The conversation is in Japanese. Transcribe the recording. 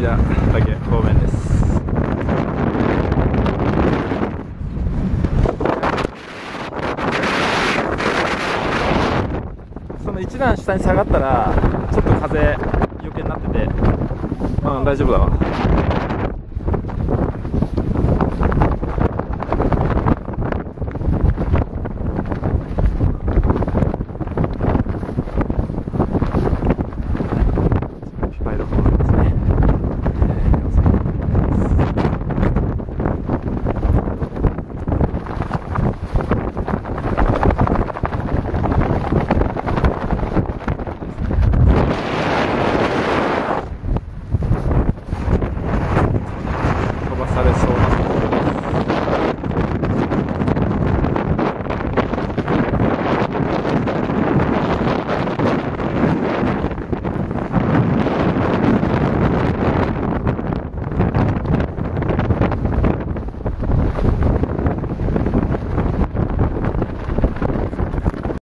ラビア岳方面です。その一段下に下がったらちょっと風よけになってて。うん大丈夫だわ。pasar eso.